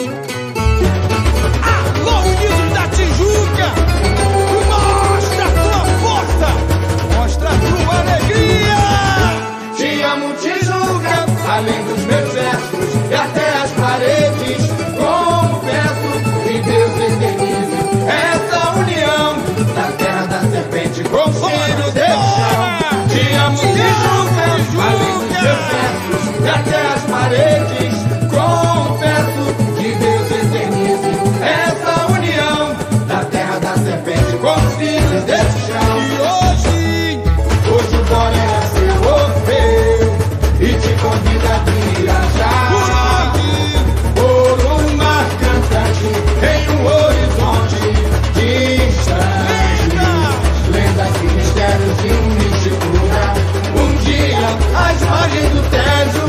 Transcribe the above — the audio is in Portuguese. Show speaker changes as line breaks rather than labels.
A vidro da Tijuca! Mostra a tua força! Mostra a tua alegria! Te amo, Tijuca, além dos meus versos e até as paredes. Confesso que Deus eternize essa união da terra da serpente com o de dele. paisagem do Tejo.